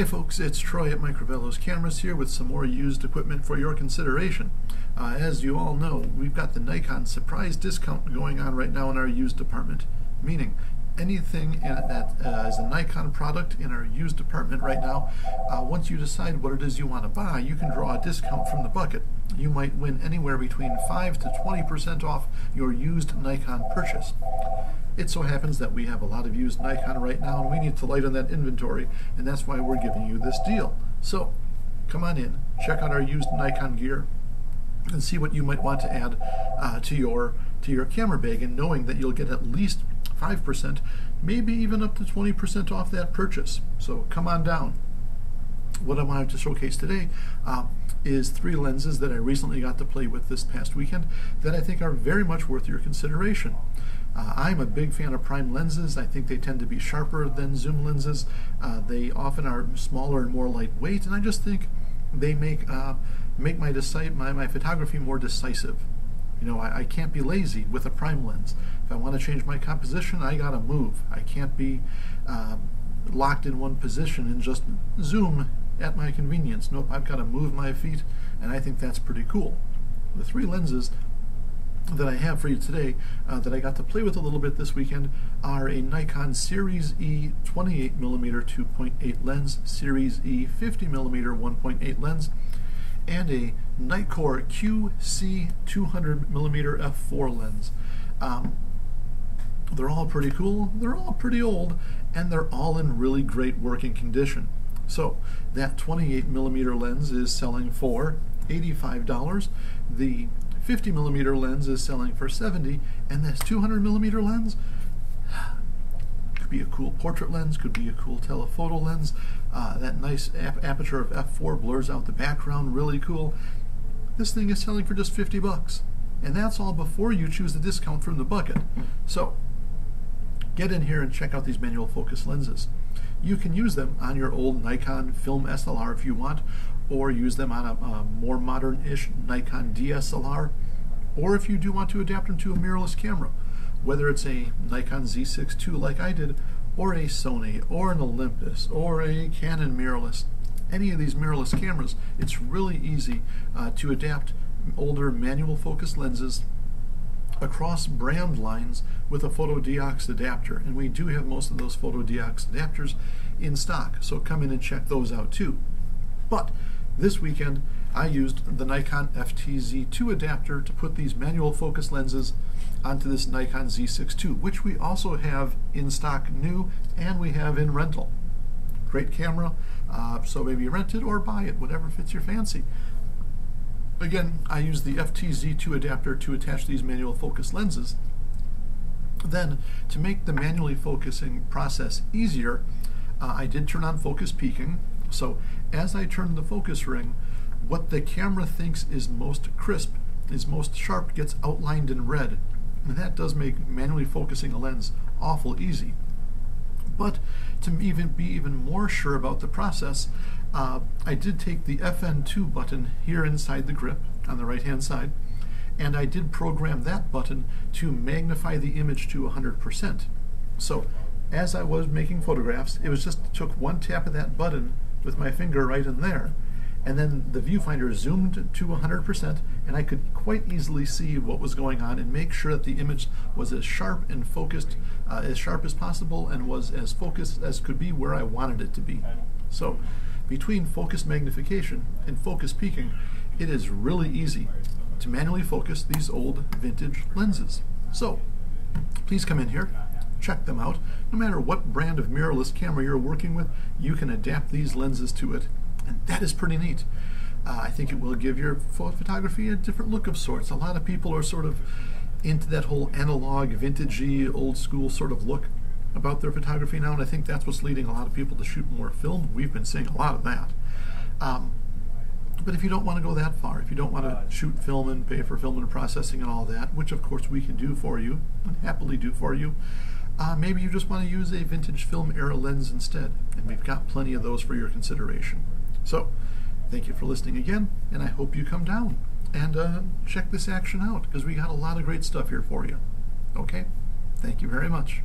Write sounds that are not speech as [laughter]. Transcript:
Hey folks, it's Troy at Mike Crivello's Cameras here with some more used equipment for your consideration. Uh, as you all know, we've got the Nikon surprise discount going on right now in our used department, meaning anything in, that uh, is a Nikon product in our used department right now, uh, once you decide what it is you want to buy, you can draw a discount from the bucket. You might win anywhere between 5 to 20% off your used Nikon purchase. It so happens that we have a lot of used Nikon right now and we need to lighten that inventory and that's why we're giving you this deal. So come on in, check out our used Nikon gear and see what you might want to add uh, to your to your camera bag and knowing that you'll get at least 5%, maybe even up to 20% off that purchase. So come on down. What I wanted to showcase today uh, is three lenses that I recently got to play with this past weekend that I think are very much worth your consideration. Uh, I'm a big fan of prime lenses. I think they tend to be sharper than zoom lenses. Uh, they often are smaller and more lightweight, and I just think they make uh, make my, my, my photography more decisive. You know, I, I, can't be lazy with a prime lens. If I want to change my composition, I gotta move. I can't be um, locked in one position and just zoom at my convenience. Nope, I've got to move my feet, and I think that's pretty cool. The three lenses that I have for you today uh, that I got to play with a little bit this weekend are a Nikon Series E 28mm 2.8 lens, Series E 50mm 1.8 lens, and a Nikkor QC 200mm f4 lens. Um, they're all pretty cool, they're all pretty old, and they're all in really great working condition. So that 28mm lens is selling for $85. The 50 millimeter lens is selling for 70 and this 200 millimeter lens [sighs] could be a cool portrait lens could be a cool telephoto lens. Uh, that nice ap aperture of f4 blurs out the background really cool. This thing is selling for just 50 bucks and that's all before you choose the discount from the bucket. So get in here and check out these manual focus lenses. You can use them on your old Nikon film SLR if you want or use them on a, a more modern-ish Nikon DSLR, or if you do want to adapt them to a mirrorless camera, whether it's a Nikon Z6 II like I did, or a Sony, or an Olympus, or a Canon mirrorless, any of these mirrorless cameras, it's really easy uh, to adapt older manual focus lenses across brand lines with a Fotodiox adapter. And we do have most of those Fotodiox adapters in stock, so come in and check those out too. But this weekend, I used the Nikon FTZ2 adapter to put these manual focus lenses onto this Nikon Z6 II, which we also have in stock new and we have in rental. Great camera, uh, so maybe rent it or buy it, whatever fits your fancy. Again, I use the FTZ2 adapter to attach these manual focus lenses. Then, to make the manually focusing process easier, uh, I did turn on focus peaking, so as I turn the focus ring, what the camera thinks is most crisp, is most sharp, gets outlined in red. And that does make manually focusing a lens awful easy. But to even be even more sure about the process, uh, I did take the FN2 button here inside the grip on the right hand side, and I did program that button to magnify the image to 100%. So as I was making photographs, it was just took one tap of that button with my finger right in there. And then the viewfinder zoomed to 100% and I could quite easily see what was going on and make sure that the image was as sharp and focused, uh, as sharp as possible and was as focused as could be where I wanted it to be. So between focus magnification and focus peaking, it is really easy to manually focus these old vintage lenses. So please come in here, check them out. No matter what brand of mirrorless camera you're working with, you can adapt these lenses to it. And that is pretty neat. Uh, I think it will give your photography a different look of sorts. A lot of people are sort of into that whole analog, vintagey, old school sort of look about their photography now, and I think that's what's leading a lot of people to shoot more film. We've been seeing a lot of that. Um, but if you don't want to go that far, if you don't want to shoot film and pay for film and processing and all that, which of course we can do for you and happily do for you, uh, maybe you just want to use a vintage film era lens instead, and we've got plenty of those for your consideration. So, thank you for listening again, and I hope you come down and uh, check this action out because we got a lot of great stuff here for you. Okay? Thank you very much.